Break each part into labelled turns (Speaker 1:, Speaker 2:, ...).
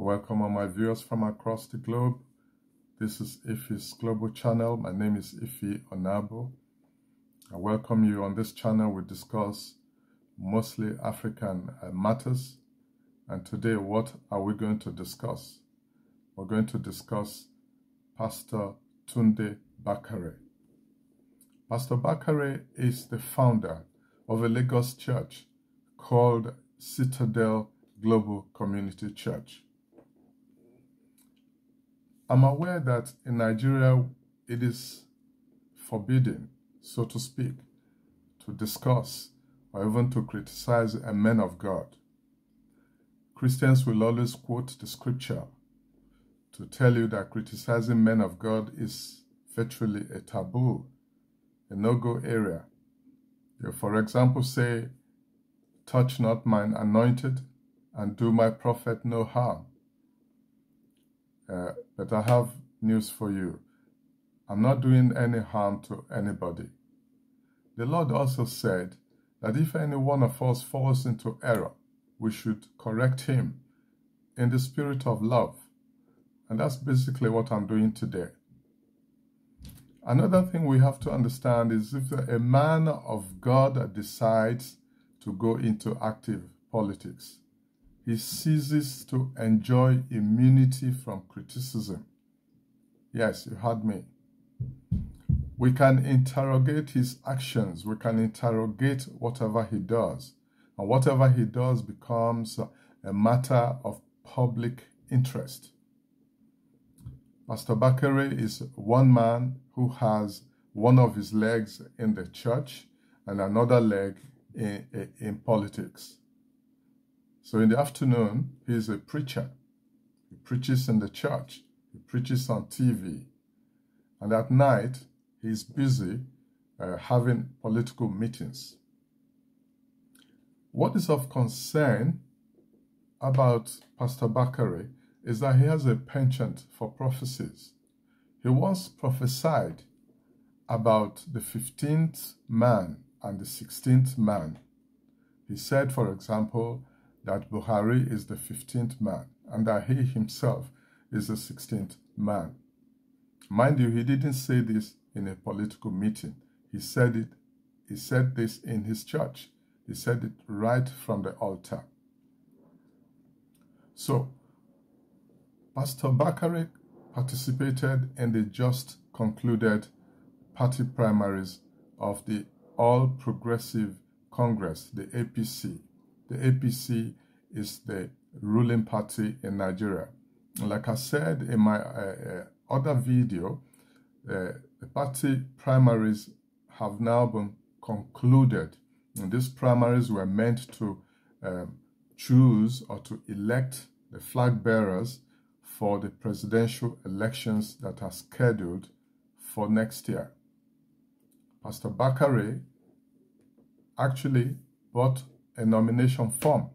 Speaker 1: Welcome all my viewers from across the globe. This is Ify's Global Channel. My name is Ify Onabu. I welcome you on this channel. We discuss mostly African uh, matters. And today, what are we going to discuss? We're going to discuss Pastor Tunde Bakare. Pastor Bakare is the founder of a Lagos church called Citadel Global Community Church. I'm aware that in Nigeria it is forbidden, so to speak, to discuss or even to criticize a man of God. Christians will always quote the scripture to tell you that criticizing men of God is virtually a taboo, a no-go area. You, for example, say, touch not mine anointed and do my prophet no harm. Uh, but I have news for you. I'm not doing any harm to anybody. The Lord also said that if any one of us falls into error, we should correct him in the spirit of love. And that's basically what I'm doing today. Another thing we have to understand is if a man of God decides to go into active politics, he ceases to enjoy immunity from criticism. Yes, you heard me. We can interrogate his actions, we can interrogate whatever he does, and whatever he does becomes a matter of public interest. Pastor Bakare is one man who has one of his legs in the church and another leg in, in, in politics. So in the afternoon, he's a preacher. He preaches in the church. He preaches on TV. And at night, he's busy uh, having political meetings. What is of concern about Pastor Bakare is that he has a penchant for prophecies. He once prophesied about the 15th man and the 16th man. He said, for example, that Buhari is the 15th man and that he himself is the 16th man. Mind you, he didn't say this in a political meeting. He said it, he said this in his church. He said it right from the altar. So, Pastor Bakare participated in the just concluded party primaries of the All Progressive Congress, the APC, the APC is the ruling party in Nigeria. like I said in my uh, uh, other video, uh, the party primaries have now been concluded. And these primaries were meant to um, choose or to elect the flag bearers for the presidential elections that are scheduled for next year. Pastor Bakare actually bought a nomination form.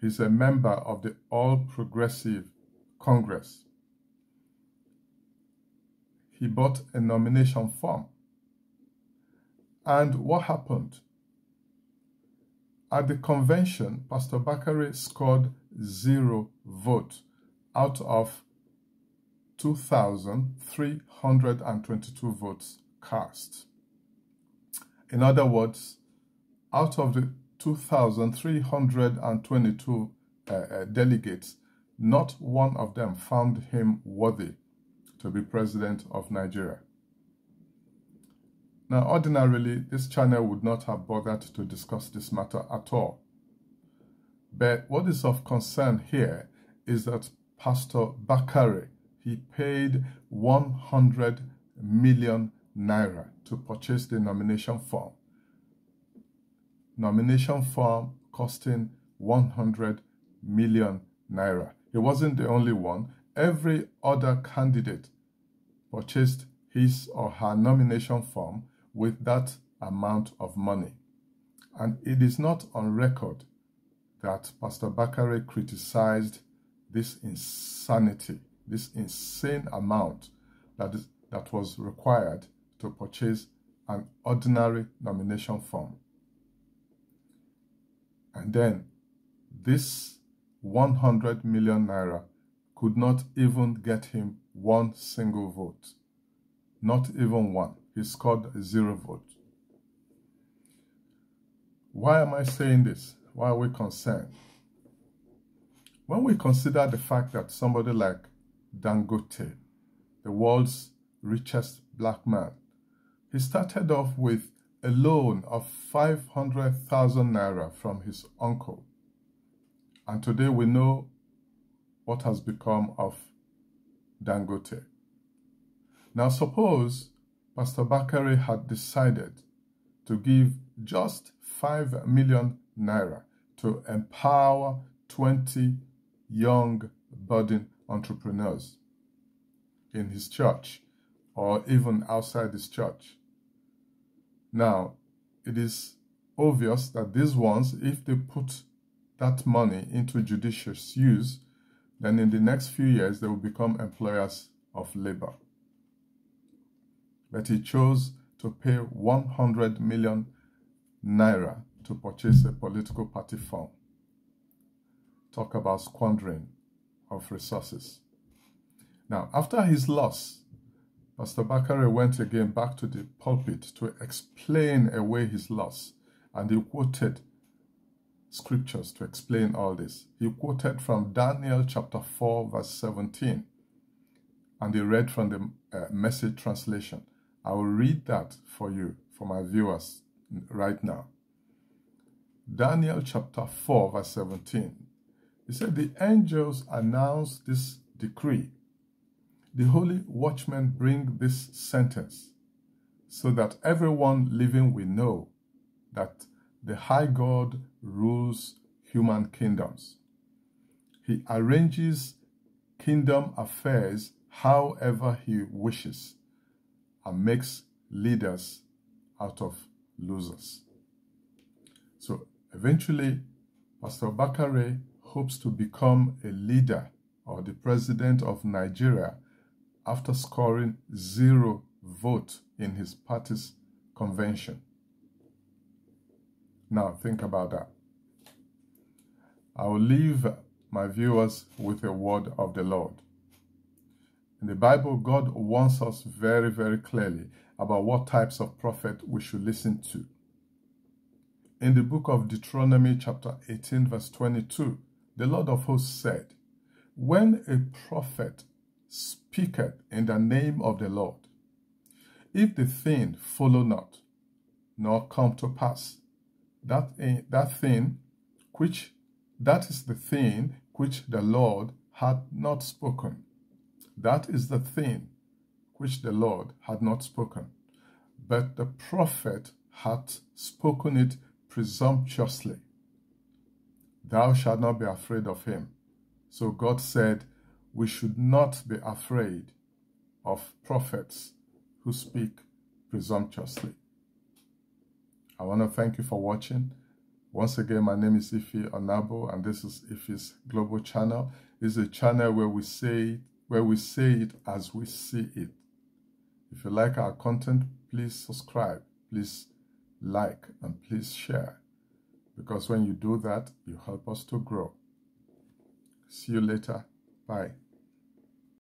Speaker 1: He's a member of the All Progressive Congress. He bought a nomination form. And what happened? At the convention, Pastor Bakare scored zero vote out of 2,322 votes cast. In other words, out of the 2,322 uh, uh, delegates, not one of them found him worthy to be president of Nigeria. Now, ordinarily, this channel would not have bothered to discuss this matter at all. But what is of concern here is that Pastor Bakare, he paid 100 million naira to purchase the nomination form nomination form costing 100 million naira. He wasn't the only one. Every other candidate purchased his or her nomination form with that amount of money. And it is not on record that Pastor Bakare criticized this insanity, this insane amount that, is, that was required to purchase an ordinary nomination form. And then this 100 million naira could not even get him one single vote. Not even one. He scored zero vote. Why am I saying this? Why are we concerned? When we consider the fact that somebody like Dangote, the world's richest black man, he started off with a loan of 500,000 naira from his uncle. And today we know what has become of Dangote. Now suppose Pastor Bakare had decided to give just 5 million naira to empower 20 young budding entrepreneurs in his church or even outside his church. Now, it is obvious that these ones, if they put that money into judicious use, then in the next few years they will become employers of labor. But he chose to pay 100 million naira to purchase a political party form. Talk about squandering of resources. Now, after his loss, Pastor Bakare went again back to the pulpit to explain away his loss, and he quoted scriptures to explain all this. He quoted from Daniel chapter 4, verse 17, and he read from the uh, message translation. I will read that for you, for my viewers right now. Daniel chapter 4, verse 17. He said, The angels announced this decree. The holy watchmen bring this sentence so that everyone living will know that the high God rules human kingdoms. He arranges kingdom affairs however he wishes and makes leaders out of losers. So eventually, Pastor Bakare hopes to become a leader or the president of Nigeria after scoring zero vote in his party's convention. Now, think about that. I will leave my viewers with a word of the Lord. In the Bible, God warns us very, very clearly about what types of prophet we should listen to. In the book of Deuteronomy, chapter 18, verse 22, the Lord of hosts said, When a prophet speaketh in the name of the Lord, if the thing follow not, nor come to pass, that, that thing which that is the thing which the Lord had not spoken. That is the thing which the Lord had not spoken. But the prophet had spoken it presumptuously. Thou shalt not be afraid of him. So God said, we should not be afraid of prophets who speak presumptuously. I want to thank you for watching. Once again, my name is Ify Onabu, and this is Ify's Global Channel. It's a channel where we say where we say it as we see it. If you like our content, please subscribe, please like, and please share. Because when you do that, you help us to grow. See you later. Bye.